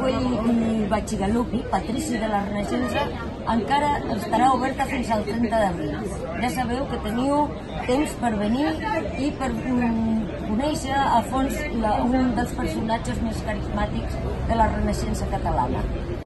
Güell Batxigalupi, patrici de la Renaixença, encara estarà oberta fins al 30 d'abril. Ja sabeu que teniu temps per venir i per mm, conèixer a fons la, un dels personatges més carismàtics de la Renaixença catalana.